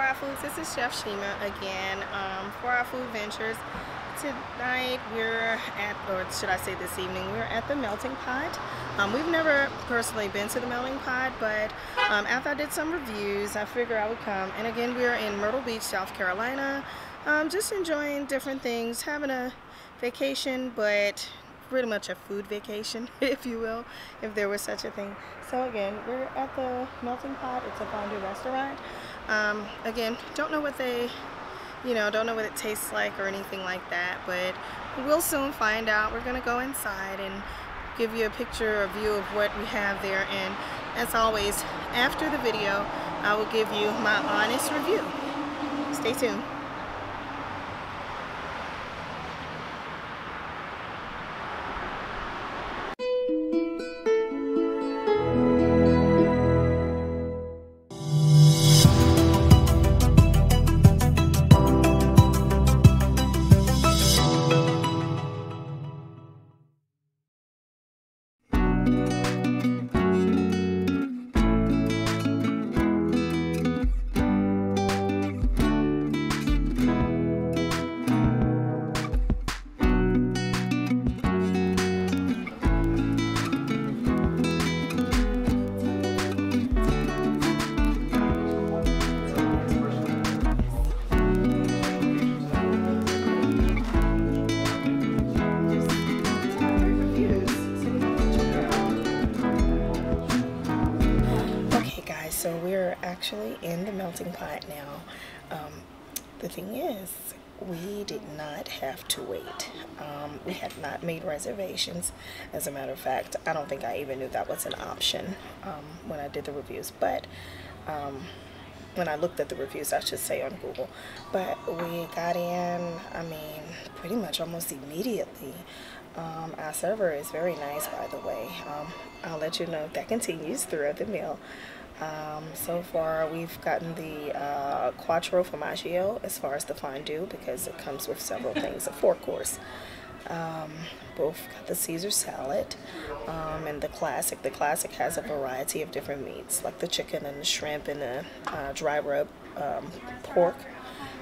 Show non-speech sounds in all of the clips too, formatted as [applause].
Our Foods. This is Chef Shima again. Um, for Our Food Ventures. Tonight we're at, or should I say this evening, we're at the Melting Pot. Um, we've never personally been to the Melting Pot, but um, after I did some reviews, I figured I would come. And again, we're in Myrtle Beach, South Carolina. Um, just enjoying different things, having a vacation, but pretty much a food vacation, [laughs] if you will, if there was such a thing. So again, we're at the Melting Pot. It's a fondue restaurant. Um, again, don't know what they, you know, don't know what it tastes like or anything like that, but we'll soon find out. We're gonna go inside and give you a picture, a view of what we have there. And as always, after the video, I will give you my honest review. Stay tuned. Melting pot now. Um, the thing is, we did not have to wait. Um, we had not made reservations. As a matter of fact, I don't think I even knew that was an option um, when I did the reviews. But um, when I looked at the reviews, I should say on Google. But we got in, I mean, pretty much almost immediately. Um, our server is very nice, by the way. Um, I'll let you know if that continues throughout the meal. Um, so far, we've gotten the uh, Quattro Formaggio as far as the fondue because it comes with several [laughs] things, a four course. Um, both got the Caesar salad um, and the classic. The classic has a variety of different meats, like the chicken and the shrimp and the uh, dry rub um, pork.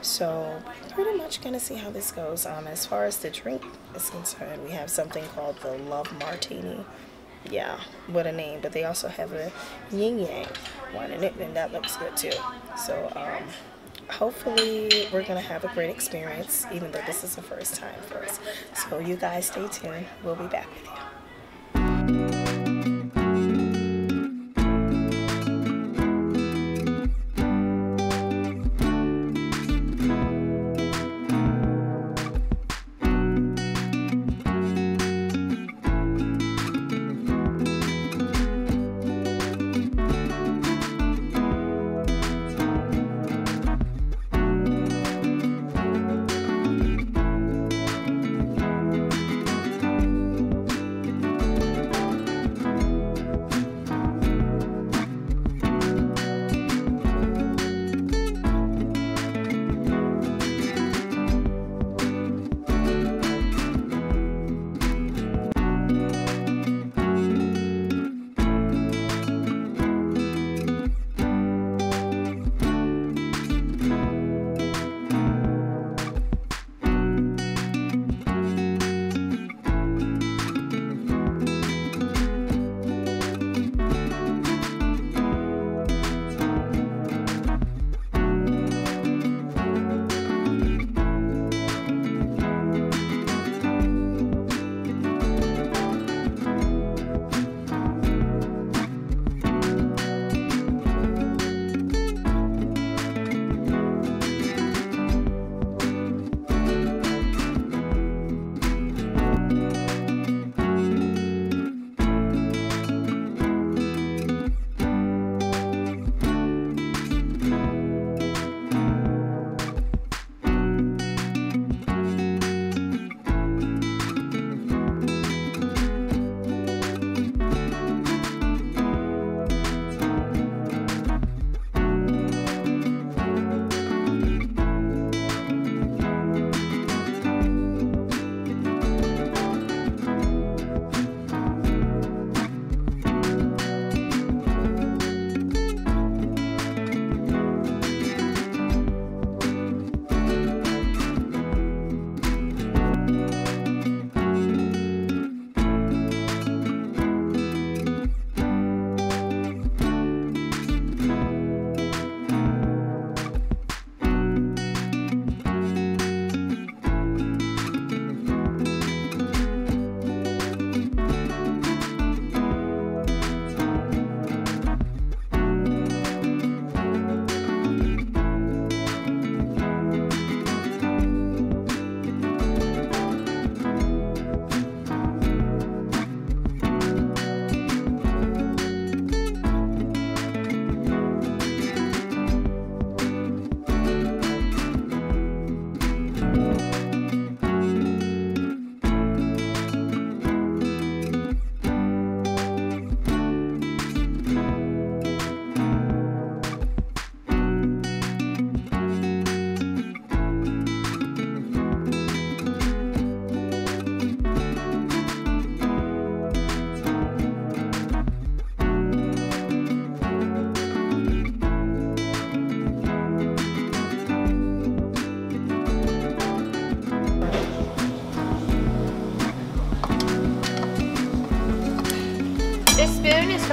So pretty much gonna see how this goes. Um, as far as the drink is concerned, we have something called the Love Martini. Yeah, what a name! But they also have a Yin Yang one in it, and that looks good too. So um, hopefully we're gonna have a great experience, even though this is the first time for us. So you guys stay tuned. We'll be back with you.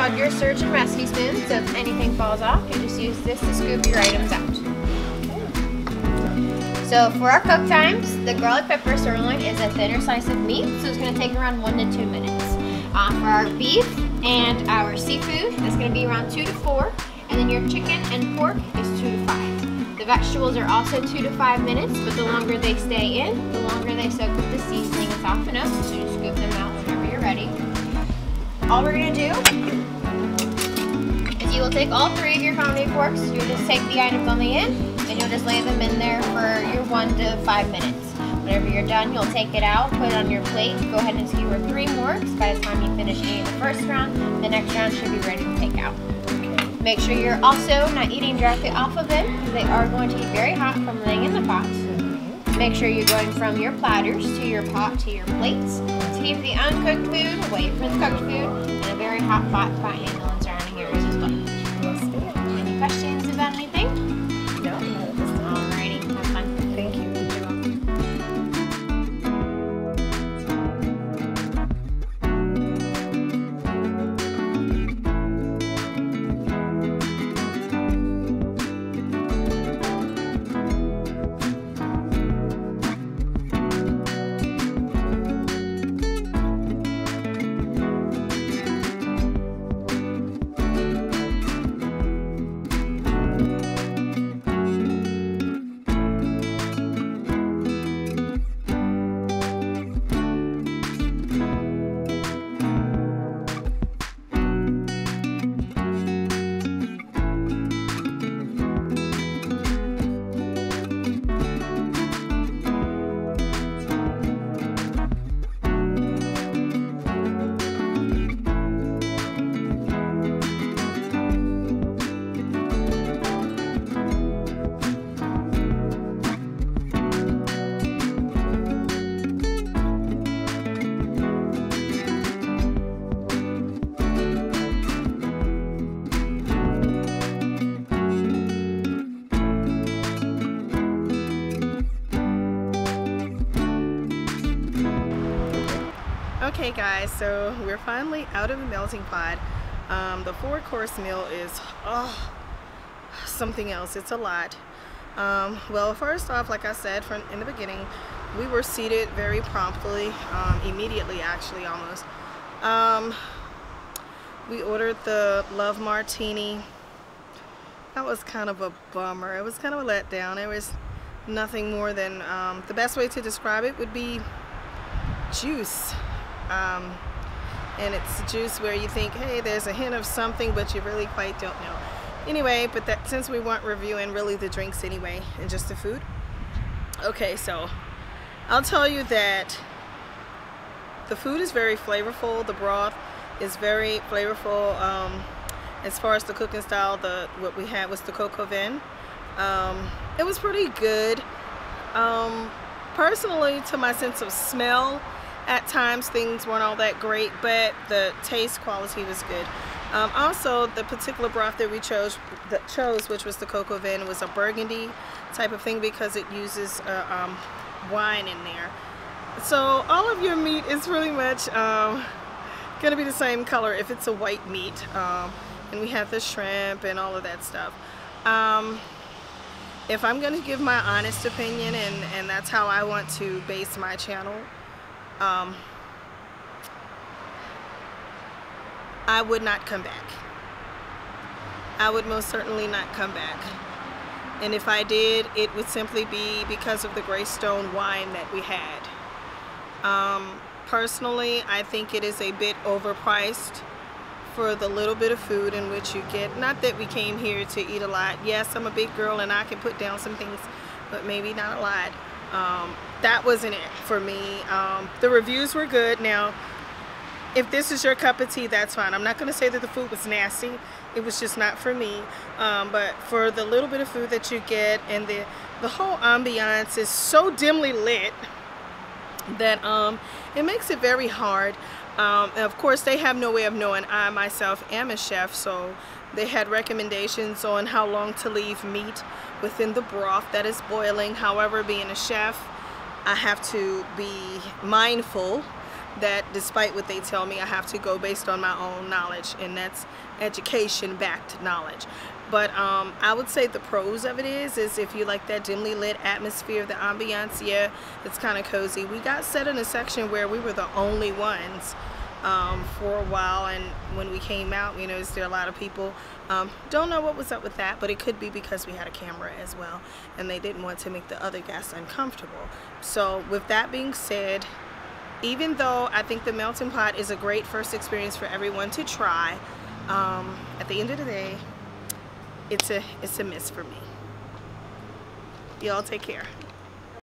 Called your search and rescue spoon. So if anything falls off, you just use this to scoop your items out. So for our cook times, the garlic pepper sirloin is a thinner slice of meat, so it's going to take around one to two minutes. Uh, for our beef and our seafood, it's going to be around two to four, and then your chicken and pork is two to five. The vegetables are also two to five minutes, but the longer they stay in, the longer they soak with the seasoning and soften up, so you scoop them out whenever you're ready. All we're going to do is you will take all three of your fondue forks, you'll just take the items on the end, and you'll just lay them in there for your one to five minutes. Whenever you're done, you'll take it out, put it on your plate, go ahead and skewer three more, by the time you finish eating the first round, the next round should be ready to take out. Make sure you're also not eating directly off of them, because they are going to be very hot from laying in the pot. Make sure you're going from your platters to your pot to your plates. Keep the uncooked food away from the cooked food, and a very hot pot pot handle Okay guys, so we're finally out of the melting pot. Um, the four course meal is oh, something else. It's a lot. Um, well, first off, like I said from in the beginning, we were seated very promptly, um, immediately actually almost. Um, we ordered the Love Martini. That was kind of a bummer. It was kind of a letdown. It was nothing more than, um, the best way to describe it would be juice um, and it's juice where you think hey there's a hint of something but you really quite don't know. Anyway but that since we weren't reviewing really the drinks anyway and just the food okay so I'll tell you that the food is very flavorful. The broth is very flavorful um, as far as the cooking style the what we had was the au vin um, it was pretty good. Um, personally to my sense of smell at times things weren't all that great but the taste quality was good. Um, also the particular broth that we chose that chose which was the au vin was a burgundy type of thing because it uses uh, um, wine in there. So all of your meat is pretty much um, gonna be the same color if it's a white meat um, and we have the shrimp and all of that stuff. Um, if I'm going to give my honest opinion and, and that's how I want to base my channel um, I would not come back. I would most certainly not come back. And if I did, it would simply be because of the Greystone wine that we had. Um, personally, I think it is a bit overpriced for the little bit of food in which you get. Not that we came here to eat a lot. Yes, I'm a big girl and I can put down some things, but maybe not a lot. Um, that wasn't it for me. Um, the reviews were good. Now, if this is your cup of tea, that's fine. I'm not going to say that the food was nasty. It was just not for me. Um, but for the little bit of food that you get and the, the whole ambiance is so dimly lit that um, it makes it very hard. Um, of course, they have no way of knowing. I myself am a chef, so they had recommendations on how long to leave meat within the broth that is boiling. However, being a chef, I have to be mindful that despite what they tell me, I have to go based on my own knowledge, and that's education backed knowledge. But um, I would say the pros of it is, is if you like that dimly lit atmosphere, the ambiance, yeah, it's kind of cozy. We got set in a section where we were the only ones um, for a while, and when we came out, you know, there a lot of people um, don't know what was up with that, but it could be because we had a camera as well, and they didn't want to make the other guests uncomfortable. So with that being said, even though I think the melting pot is a great first experience for everyone to try, um, at the end of the day, it's a it's a miss for me. Y'all take care.